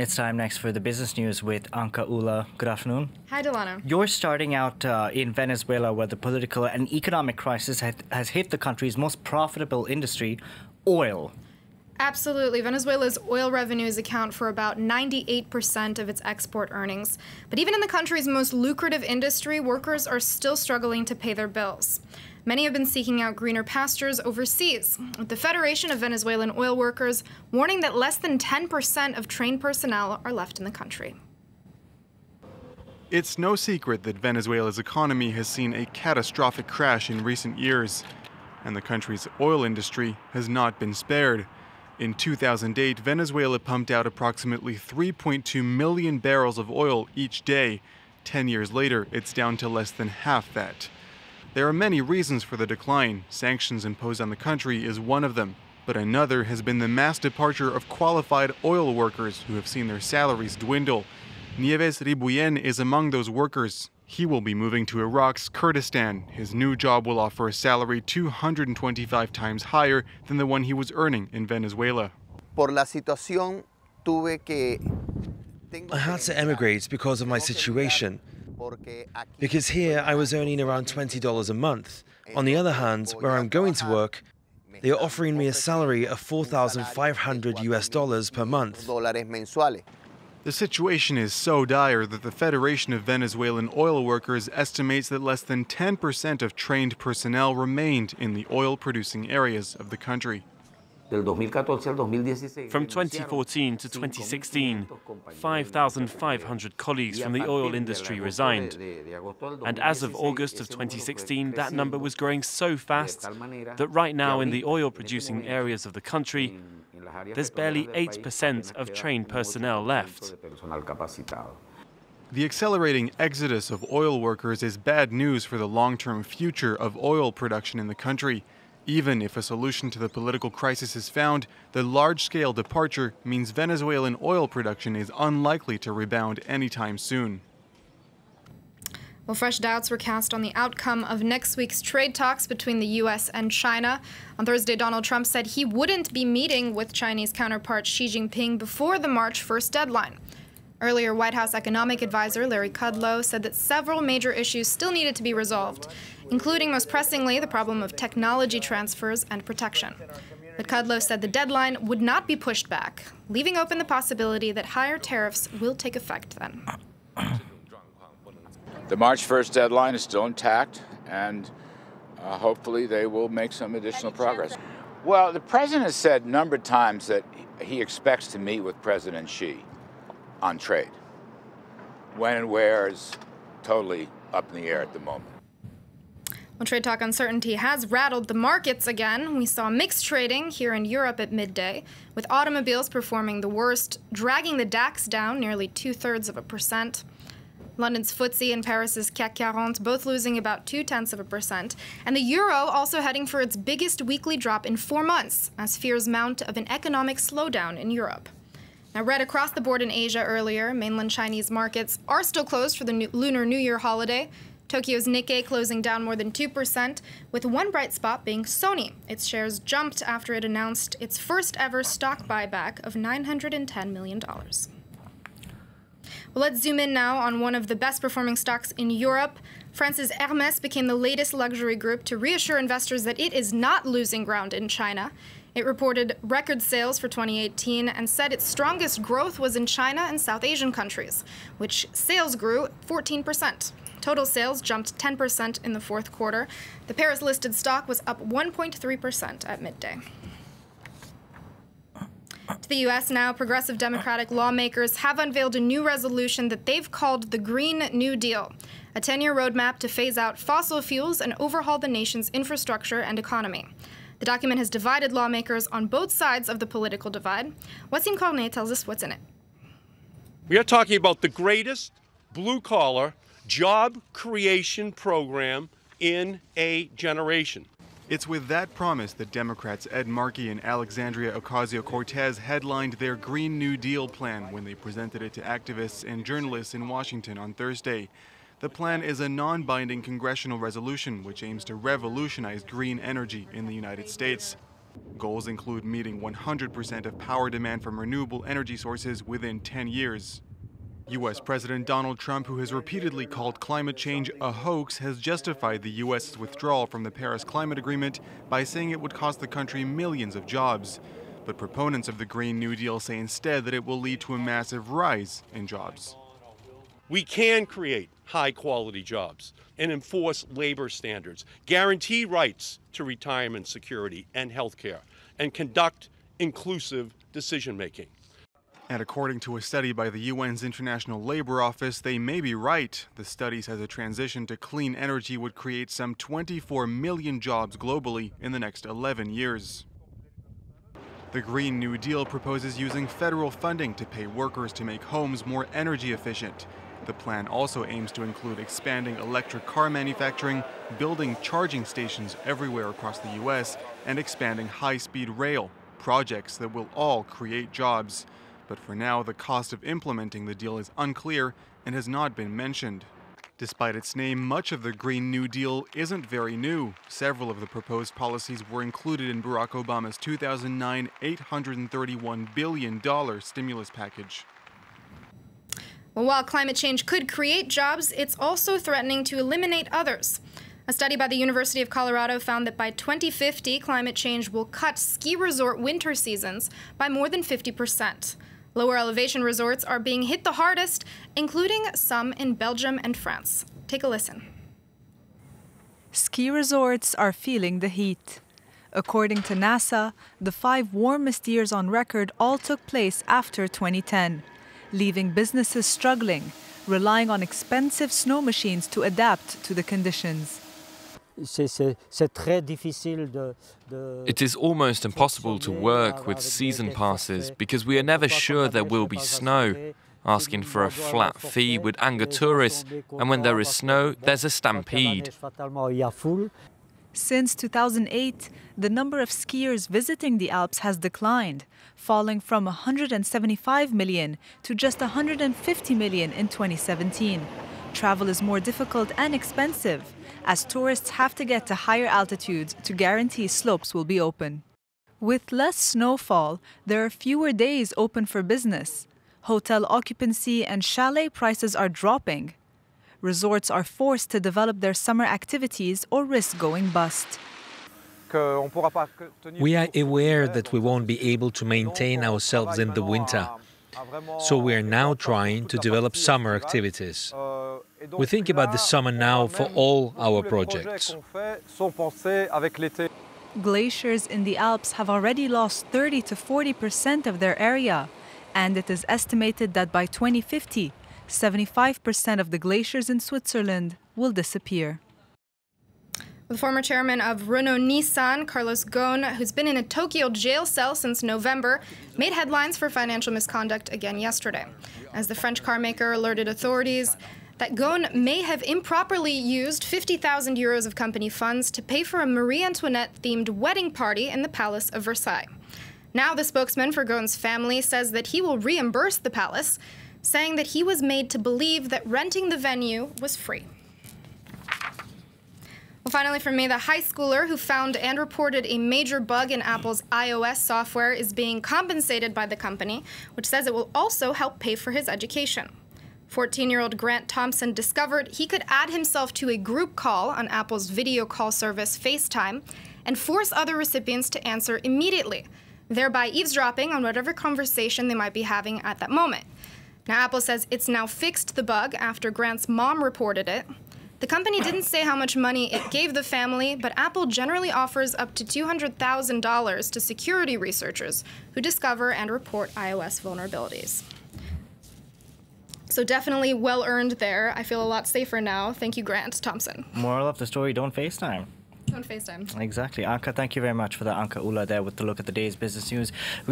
It's time next for the business news with Anka Ula. Good afternoon. Hi, Delano. You're starting out uh, in Venezuela, where the political and economic crisis has, has hit the country's most profitable industry, oil. Absolutely. Venezuela's oil revenues account for about 98% of its export earnings. But even in the country's most lucrative industry, workers are still struggling to pay their bills. Many have been seeking out greener pastures overseas, with the Federation of Venezuelan Oil Workers warning that less than 10% of trained personnel are left in the country. It's no secret that Venezuela's economy has seen a catastrophic crash in recent years, and the country's oil industry has not been spared. In 2008, Venezuela pumped out approximately 3.2 million barrels of oil each day. Ten years later, it's down to less than half that. There are many reasons for the decline. Sanctions imposed on the country is one of them. But another has been the mass departure of qualified oil workers who have seen their salaries dwindle. Nieves Ribuyen is among those workers. He will be moving to Iraq's Kurdistan. His new job will offer a salary 225 times higher than the one he was earning in Venezuela. Por la situación, tuve que I had to emigrate because of my situation. Because here I was earning around $20 a month. On the other hand, where I'm going to work, they are offering me a salary of 4,500 US dollars per month. The situation is so dire that the Federation of Venezuelan Oil Workers estimates that less than 10% of trained personnel remained in the oil producing areas of the country. From 2014 to 2016, 5,500 colleagues from the oil industry resigned. And as of August of 2016, that number was growing so fast that right now in the oil producing areas of the country, there's barely 8% of trained personnel left. The accelerating exodus of oil workers is bad news for the long term future of oil production in the country. Even if a solution to the political crisis is found, the large scale departure means Venezuelan oil production is unlikely to rebound anytime soon. Well, fresh doubts were cast on the outcome of next week's trade talks between the U.S. and China. On Thursday, Donald Trump said he wouldn't be meeting with Chinese counterpart Xi Jinping before the March 1st deadline. Earlier, White House economic advisor Larry Kudlow said that several major issues still needed to be resolved, including most pressingly the problem of technology transfers and protection. But Kudlow said the deadline would not be pushed back, leaving open the possibility that higher tariffs will take effect then. The March 1st deadline is still intact, and uh, hopefully they will make some additional progress. Well, the president has said a number of times that he expects to meet with President Xi on trade. When and where is totally up in the air at the moment. Well, trade talk uncertainty has rattled the markets again. We saw mixed trading here in Europe at midday, with automobiles performing the worst, dragging the DAX down nearly two thirds of a percent. London's FTSE and Paris's CAC 40 both losing about two tenths of a percent, and the euro also heading for its biggest weekly drop in four months as fears mount of an economic slowdown in Europe. Now, red across the board in Asia earlier, mainland Chinese markets are still closed for the Lunar New Year holiday. Tokyo's Nikkei closing down more than 2%, with one bright spot being Sony. Its shares jumped after it announced its first ever stock buyback of $910 million. Well, let's zoom in now on one of the best performing stocks in Europe. France's Hermes became the latest luxury group to reassure investors that it is not losing ground in China. It reported record sales for 2018 and said its strongest growth was in China and South Asian countries, which sales grew 14%. Total sales jumped 10% in the fourth quarter. The Paris listed stock was up 1.3% at midday. To the U.S. now, progressive Democratic lawmakers have unveiled a new resolution that they've called the Green New Deal, a 10 year roadmap to phase out fossil fuels and overhaul the nation's infrastructure and economy. The document has divided lawmakers on both sides of the political divide. Wasim Cornet tells us what's in it. We are talking about the greatest blue collar job creation program in a generation. It's with that promise that Democrats Ed Markey and Alexandria Ocasio Cortez headlined their Green New Deal plan when they presented it to activists and journalists in Washington on Thursday. The plan is a non binding congressional resolution which aims to revolutionize green energy in the United States. Goals include meeting 100% of power demand from renewable energy sources within 10 years. U.S. President Donald Trump, who has repeatedly called climate change a hoax, has justified the U.S.'s withdrawal from the Paris Climate Agreement by saying it would cost the country millions of jobs. But proponents of the Green New Deal say instead that it will lead to a massive rise in jobs. We can create high quality jobs and enforce labor standards, guarantee rights to retirement security and health care, and conduct inclusive decision making. And according to a study by the UN's International Labor Office, they may be right. The study says a transition to clean energy would create some 24 million jobs globally in the next 11 years. The Green New Deal proposes using federal funding to pay workers to make homes more energy efficient. The plan also aims to include expanding electric car manufacturing, building charging stations everywhere across the U.S., and expanding high speed rail, projects that will all create jobs. But for now, the cost of implementing the deal is unclear and has not been mentioned. Despite its name, much of the Green New Deal isn't very new. Several of the proposed policies were included in Barack Obama's 2009 $831 billion stimulus package. Well, while climate change could create jobs, it's also threatening to eliminate others. A study by the University of Colorado found that by 2050, climate change will cut ski resort winter seasons by more than 50%. Lower elevation resorts are being hit the hardest, including some in Belgium and France. Take a listen. Ski resorts are feeling the heat. According to NASA, the five warmest years on record all took place after 2010 leaving businesses struggling, relying on expensive snow machines to adapt to the conditions. It is almost impossible to work with season passes because we are never sure there will be snow. Asking for a flat fee would anger tourists, and when there is snow, there's a stampede. Since 2008, the number of skiers visiting the Alps has declined, falling from 175 million to just 150 million in 2017. Travel is more difficult and expensive, as tourists have to get to higher altitudes to guarantee slopes will be open. With less snowfall, there are fewer days open for business. Hotel occupancy and chalet prices are dropping, resorts are forced to develop their summer activities or risk going bust. We are aware that we won't be able to maintain ourselves in the winter. So we are now trying to develop summer activities. We think about the summer now for all our projects. Glaciers in the Alps have already lost 30 to 40 percent of their area, and it is estimated that by 2050, 75% of the glaciers in Switzerland will disappear. The former chairman of Renault Nissan, Carlos Ghosn, who's been in a Tokyo jail cell since November, made headlines for financial misconduct again yesterday, as the French carmaker alerted authorities that Ghosn may have improperly used 50,000 euros of company funds to pay for a Marie Antoinette themed wedding party in the Palace of Versailles. Now, the spokesman for Ghosn's family says that he will reimburse the palace, saying that he was made to believe that renting the venue was free. Well, finally, for me, the high schooler who found and reported a major bug in Apple's iOS software is being compensated by the company, which says it will also help pay for his education. 14 year old Grant Thompson discovered he could add himself to a group call on Apple's video call service FaceTime and force other recipients to answer immediately, thereby eavesdropping on whatever conversation they might be having at that moment. Now, Apple says it's now fixed the bug after Grant's mom reported it. The company didn't say how much money it gave the family, but Apple generally offers up to $200,000 to security researchers who discover and report iOS vulnerabilities. So definitely well earned there. I feel a lot safer now. Thank you, Grant Thompson. Moral of the story, don't FaceTime. Don't FaceTime. Exactly. Anka, thank you very much for that. Anka Ula there with the look at the day's business news.